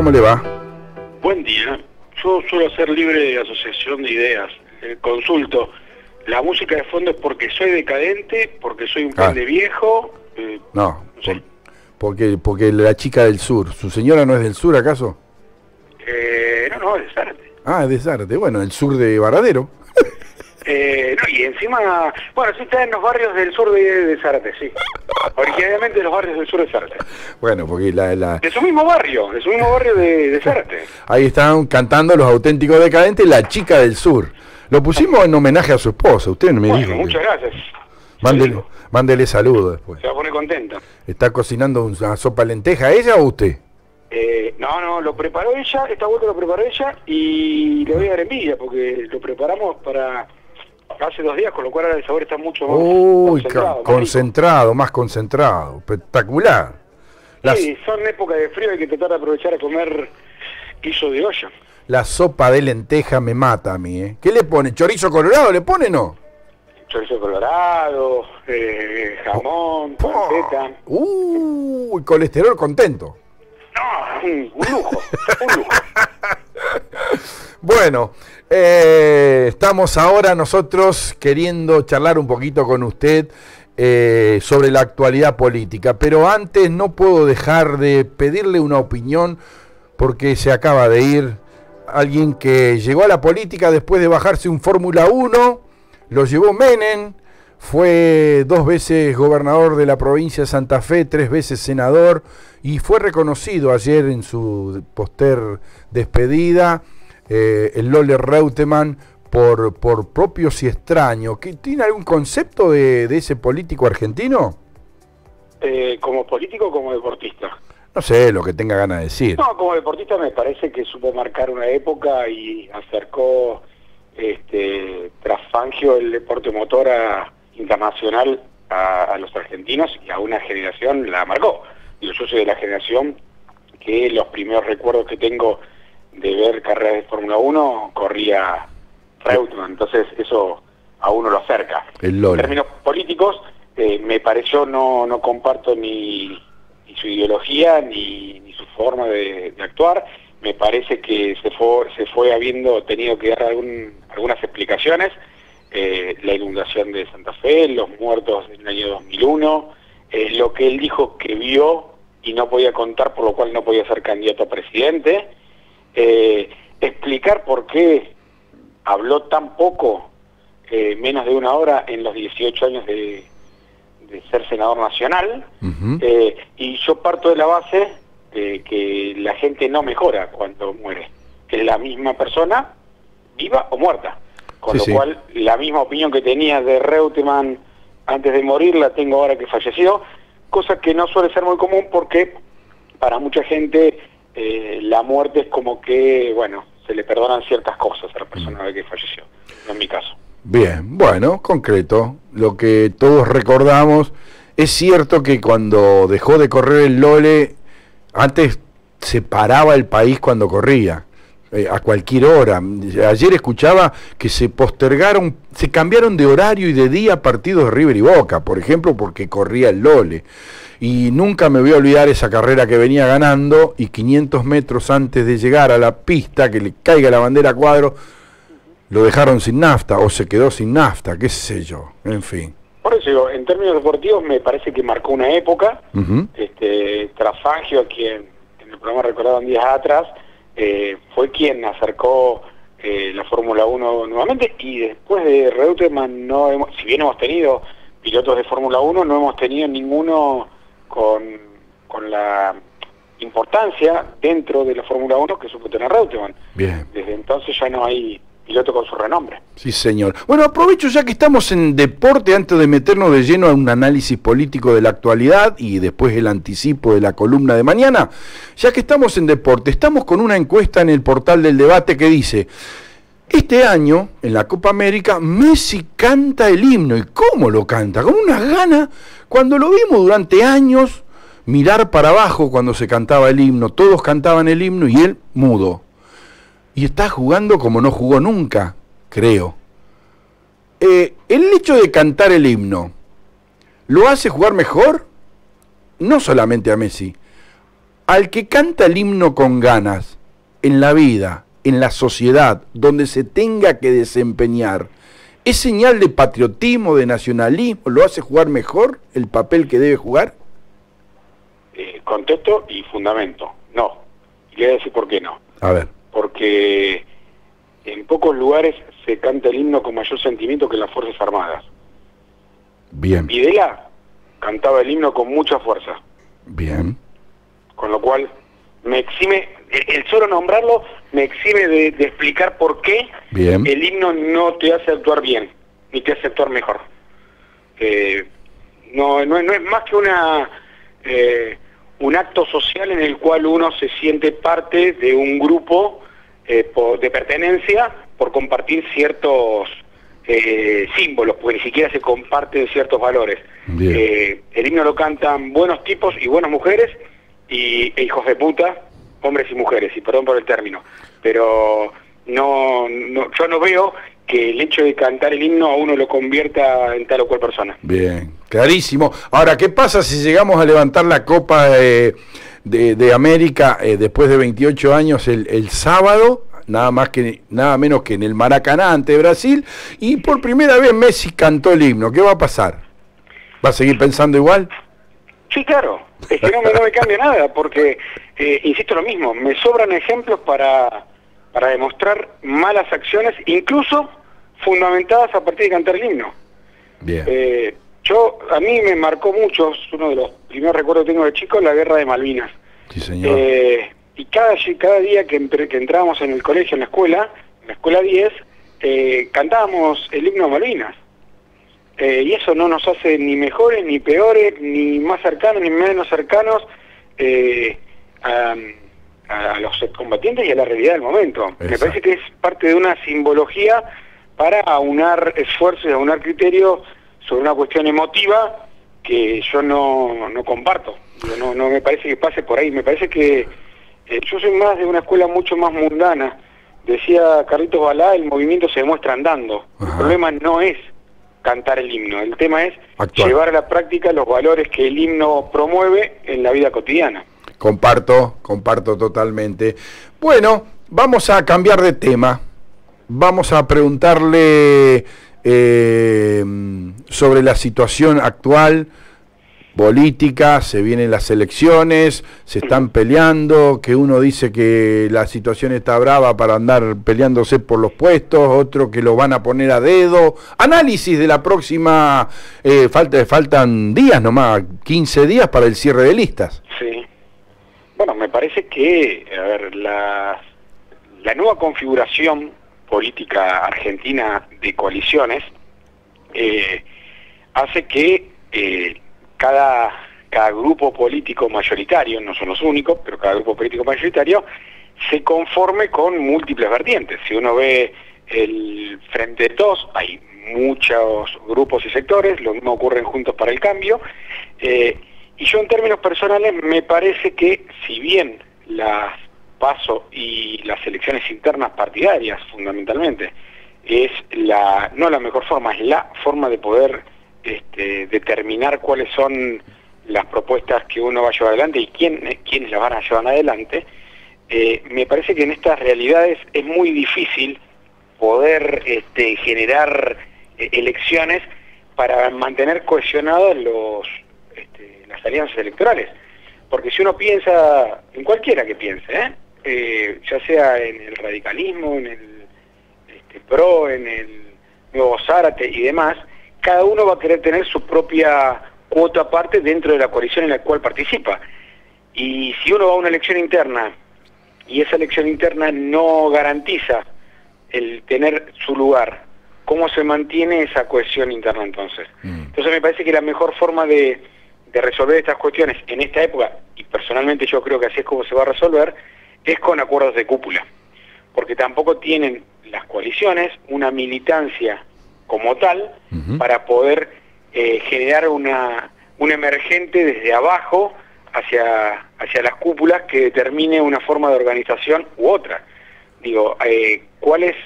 ¿cómo le va? Buen día. Yo suelo ser libre de asociación de ideas. Eh, consulto. ¿La música de fondo es porque soy decadente? ¿Porque soy un Ah. de viejo? Eh, No, No sé. por- porque, porque la chica del sur. ¿Su señora no es del sur acaso? eh, no, no, es arte. Ah, es de Zárate. Bueno, el sur de Varadero. Eh, no, y encima, bueno, sí está en los barrios del sur de, de Zárate, sí. Originalmente de los barrios del sur de Zárate. Bueno, porque la, la- De su mismo barrio, de su mismo barrio de, de Zárate. ahí están cantando los auténticos decadentes, la chica del sur. Lo pusimos en homenaje a su esposa. Usted no me Bueno, dijo. que- muchas gracias. Mándele, Sí, mándele saludos después. Se va a poner contenta. ¿Está cocinando una sopa lenteja ella o usted? Eh, no, no, lo preparó ella, esta vuelta lo preparó ella y le voy a dar envidia porque lo preparamos para hace dos días, con lo cual ahora el sabor está mucho más Uy, concentrado. concentrado, más concentrado. Espectacular. Las- Sí, son épocas de frío, hay que tratar de aprovechar a comer guiso de olla. La sopa de lenteja me mata a mí, ¿eh? ¿Qué le pone? ¿Chorizo colorado le pone no? Chorizo colorado, eh, jamón, panceta. Uy, colesterol contento. No, un, un lujo, un lujo. Bueno, eh, estamos ahora nosotros queriendo charlar un poquito con usted eh, sobre la actualidad política, pero antes no puedo dejar de pedirle una opinión porque se acaba de ir alguien que llegó a la política después de bajarse un Fórmula 1, lo llevó Menem, fue dos veces gobernador de la provincia de Santa Fe, tres veces senador y fue reconocido ayer en su poster despedida eh, el Lole Reutemann por, por propios y extraños. ¿Qué- ¿Tiene algún concepto de, de ese político argentino? Eh, como político o como deportista. No sé lo que tenga ganas de decir. No, como deportista me parece que supo marcar una época y acercó este, tras Fangio el deporte motor a- internacional a, a los argentinos y a una generación la marcó. Yo soy de la generación que los primeros recuerdos que tengo de ver carreras de Fórmula 1 corría Reutemann, entonces eso a uno lo acerca. En términos políticos, eh, me pareció, no, no comparto ni, ni su ideología ni, ni su forma de, de actuar. Me parece que se fue, se fue habiendo tenido que dar algún- algunas explicaciones. Eh, la inundación de Santa Fe, los muertos en el año 2001, eh, lo que él dijo que vio y no podía contar, por lo cual no podía ser candidato a presidente. Eh, explicar por qué habló tan poco eh, menos de una hora en los 18 años de, de ser senador nacional. Eh, y yo parto de la base de que la gente no mejora cuando muere, que es la misma persona, viva o muerta. Con Sí, lo sí. cual, la misma opinión que tenía de Reutemann antes de morir la tengo ahora que falleció, cosa que no suele ser muy común porque para mucha gente eh, la muerte es como que, bueno, se le perdonan ciertas cosas a la persona que falleció. No es mi caso. Bien, bueno, concreto. Lo que todos recordamos, es cierto que cuando dejó de correr el Lole, antes se paraba el país cuando corría, eh, a cualquier hora. Ayer escuchaba que se postergaron, se cambiaron de horario y de día partidos de River y Boca, por ejemplo, porque corría el Lole. Y nunca me voy a olvidar esa carrera que venía ganando y 500 metros antes de llegar a la pista, que le caiga la bandera a cuadro, lo dejaron sin nafta o se quedó sin nafta, qué sé yo, en fin. Por eso digo, en términos deportivos me parece que marcó una época, este, tras Fangio, a quien en el programa recordaban días atrás, eh, fue quien acercó eh, la Fórmula 1 nuevamente y después de Reutemann, no hemos, si bien hemos tenido pilotos de Fórmula 1, no hemos tenido ninguno con, con la importancia dentro de la Fórmula 1 que supo tener Reutemann. Bien, Desde entonces ya no hay piloto con su renombre. sí señor. Bueno, aprovecho ya que estamos en deporte antes de meternos de lleno a un análisis político de la actualidad y después el anticipo de la columna de mañana. Ya que estamos en deporte, estamos con una encuesta en el portal del debate que dice, este año en la Copa América Messi canta el himno. ¿Y cómo lo canta? Con unas ganas. Cuando lo vimos durante años mirar para abajo cuando se cantaba el himno, todos cantaban el himno y él mudo. Y está jugando como no jugó nunca, creo. Eh, el hecho de cantar el himno, ¿lo hace jugar mejor? No solamente a Messi, al que canta el himno con ganas, en la vida, en la sociedad, donde se tenga que desempeñar, ¿es señal de patriotismo, de nacionalismo? ¿Lo hace jugar mejor el papel que debe jugar? Eh, contesto y fundamento. No. Y voy a decir por qué no. A ver. Porque en pocos lugares se canta el himno con mayor sentimiento que en las Fuerzas Armadas. Bien. Videla cantaba el himno con mucha fuerza. Bien. Con lo cual me exime, el, solo nombrarlo me exime de, explicar por qué bien. el himno no te hace actuar bien, ni te hace actuar mejor. Eh, no, no, no, es más que una eh, un acto social en el cual uno se siente parte de un grupo eh, de pertenencia por compartir ciertos eh, símbolos, porque ni siquiera se comparten ciertos valores. Eh, el himno lo cantan buenos tipos y buenas mujeres y e hijos de puta, hombres y mujeres, y perdón por el término, pero no, no, yo no veo que el hecho de cantar el himno a uno lo convierta en tal o cual persona. Bien, clarísimo. Ahora, ¿qué pasa si llegamos a levantar la Copa de, de, América eh, después de 28 años el, el sábado? nada más que nada menos que en el Maracaná ante Brasil y por primera vez Messi cantó el himno. ¿Qué va a pasar? ¿Va a seguir pensando igual? Sí, claro. Es que no me, no me cambia nada porque, eh, insisto lo mismo, me sobran ejemplos para, para demostrar malas acciones, incluso fundamentadas a partir de cantar el himno. Bien. Eh, yo, a mí me marcó mucho, es uno de los primeros recuerdos que tengo de chico, la guerra de Malvinas. Sí, señor. Eh, y cada, cada día que, que entrábamos en el colegio, en la escuela, en la escuela 10, eh, cantábamos el himno de Malvinas. Eh, y eso no nos hace ni mejores, ni peores, ni más cercanos, ni menos cercanos eh, a, los combatientes y a la realidad del momento. Me parece que es parte de una simbología para aunar esfuerzos y aunar criterios sobre una cuestión emotiva que yo no, no comparto. No, no me parece que pase por ahí. Me parece que eh, yo soy más de una escuela mucho más mundana. Decía Carlitos Balá, el movimiento se demuestra andando. El problema no es cantar el himno, el tema es llevar a la práctica los valores que el himno promueve en la vida cotidiana. Comparto, comparto totalmente. Bueno, vamos a cambiar de tema. Vamos a preguntarle eh, sobre la situación actual política, se vienen las elecciones, se están peleando, que uno dice que la situación está brava para andar peleándose por los puestos, otro que lo van a poner a dedo. Análisis de la próxima, eh, falta, faltan días nomás, 15 días para el cierre de listas. Sí. Bueno, me parece que, a ver, la, la nueva configuración política argentina de coaliciones eh, hace que eh, cada, cada grupo político mayoritario, no son los únicos, pero cada grupo político mayoritario, se conforme con múltiples vertientes. Si uno ve el Frente de hay muchos grupos y sectores, lo mismo ocurre Juntos para el Cambio, eh, y yo en términos personales me parece que si bien las paso y las elecciones internas partidarias fundamentalmente es la no la mejor forma, es la forma de poder este, determinar cuáles son las propuestas que uno va a llevar adelante y quién, quiénes las van a llevar adelante, eh, me parece que en estas realidades es muy difícil poder este, generar eh, elecciones para mantener cohesionadas los, este, las alianzas electorales. Porque si uno piensa, en cualquiera que piense, ¿eh? Ya sea en el radicalismo, en el este, PRO, en el Nuevo Zárate y demás, cada uno va a querer tener su propia cuota aparte dentro de la coalición en la cual participa. Y si uno va a una elección interna y esa elección interna no garantiza el tener su lugar, ¿cómo se mantiene esa cohesión interna entonces? Mm. Entonces me parece que la mejor forma de, de resolver estas cuestiones en esta época, y personalmente yo creo que así es como se va a resolver, es con acuerdos de cúpula, porque tampoco tienen las coaliciones una militancia como tal para poder eh, generar una, un emergente desde abajo hacia, hacia las cúpulas que determine una forma de organización u otra. Digo, eh, ¿cuál es,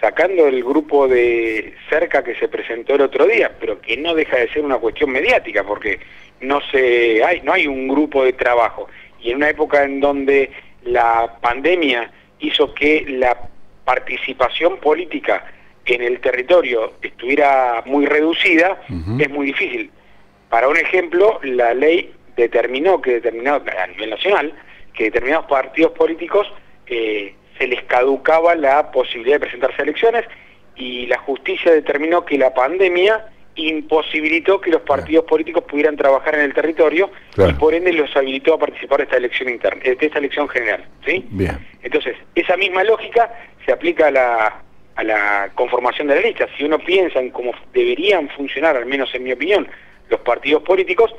sacando el grupo de cerca que se presentó el otro día, pero que no deja de ser una cuestión mediática, porque no, se, hay, no hay un grupo de trabajo, y en una época en donde la pandemia hizo que la participación política en el territorio estuviera muy reducida, es muy difícil. Para un ejemplo, la ley determinó que determinado a nivel nacional que determinados partidos políticos eh, se les caducaba la posibilidad de presentarse a elecciones y la justicia determinó que la pandemia imposibilitó que los partidos políticos pudieran trabajar en el territorio y por ende los habilitó a participar de esta elección interna, de esta elección general, ¿sí? Bien. Entonces, esa misma lógica se aplica a la, a la conformación de la lista. Si uno piensa en cómo deberían funcionar, al menos en mi opinión, los partidos políticos,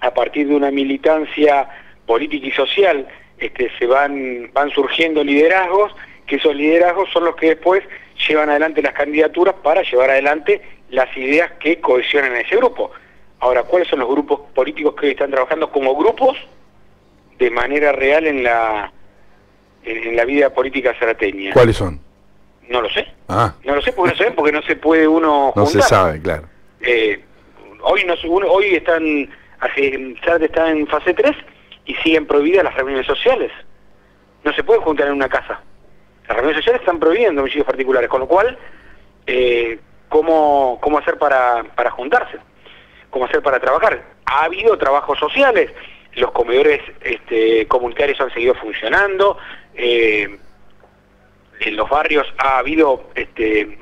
a partir de una militancia política y social, este, se van, van surgiendo liderazgos, que esos liderazgos son los que después llevan adelante las candidaturas para llevar adelante las ideas que cohesionan a ese grupo. Ahora, ¿cuáles son los grupos políticos que están trabajando como grupos de manera real en la en, la vida política zarateña? ¿Cuáles son? No lo sé. Ah. No lo sé porque no sé, porque no se puede uno No se sabe, claro. Eh, hoy no uno, hoy están Zárate está en fase 3 y siguen prohibidas las reuniones sociales. No se puede juntar en una casa. Las reuniones sociales están prohibidas en domicilios particulares, con lo cual, eh, ¿cómo, ¿cómo hacer para, para juntarse? ¿Cómo hacer para trabajar? Ha habido trabajos sociales, los comedores este, comunitarios han seguido funcionando, eh, en los barrios ha habido este,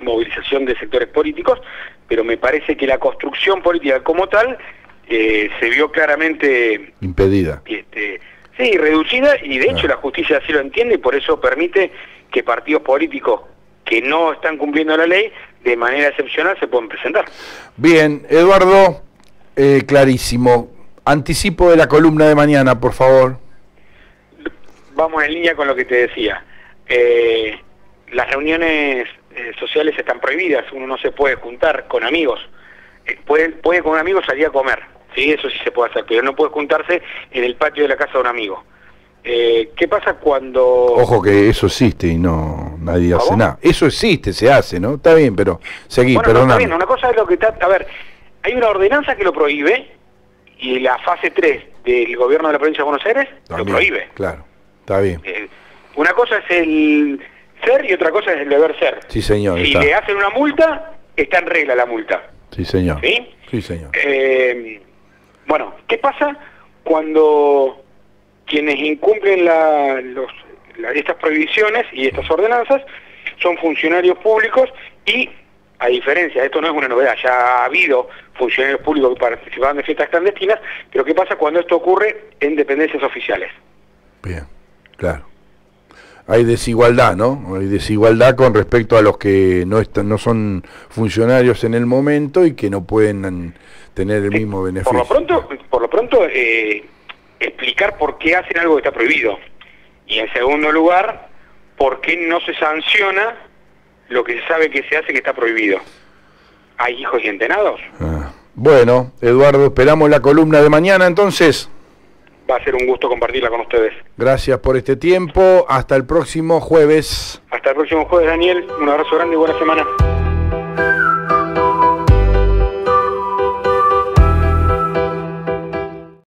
movilización de sectores políticos, pero me parece que la construcción política como tal eh, se vio claramente impedida. Este, sí, reducida y de hecho ah. la justicia así lo entiende y por eso permite que partidos políticos que no están cumpliendo la ley de manera excepcional se puedan presentar. Bien, Eduardo, eh, clarísimo. Anticipo de la columna de mañana, por favor. Vamos en línea con lo que te decía. Eh, las reuniones sociales están prohibidas, uno no se puede juntar con amigos. puede, puede con amigos salir a comer, Sí, eso sí se puede hacer, pero no puede juntarse en el patio de la casa de un amigo. Eh, ¿Qué pasa cuando...? Ojo que eso existe y no nadie hace nada. Eso existe, se hace, ¿no? Está bien, pero seguí, bueno, está bien, una cosa es lo que está... A ver, hay una ordenanza que lo prohíbe y la fase 3 del gobierno de la provincia de Buenos Aires lo prohíbe. Claro, está bien. Eh, una cosa es el ser y otra cosa es el deber ser. Sí, señor. Si le hacen una multa, está en regla la multa. Sí, señor. ¿Sí? Sí, señor. Eh, bueno, ¿qué pasa cuando quienes incumplen estas prohibiciones y estas ordenanzas son funcionarios públicos y, a diferencia, esto no es una novedad, ya ha habido funcionarios públicos que participaban de fiestas clandestinas, pero ¿qué pasa cuando esto ocurre en dependencias oficiales? Bien, claro. Hay desigualdad, ¿no? Hay desigualdad con respecto a los que no, están, no son funcionarios en el momento y que no pueden tener el mismo beneficio. Por lo pronto, por lo pronto eh, explicar por qué hacen algo que está prohibido. Y en segundo lugar, por qué no se sanciona lo que se sabe que se hace que está prohibido. ¿Hay hijos y entenados? Ah. Bueno, Eduardo, esperamos la columna de mañana entonces. Va a ser un gusto compartirla con ustedes. Gracias por este tiempo. Hasta el próximo jueves. Hasta el próximo jueves, Daniel. Un abrazo grande y buena semana.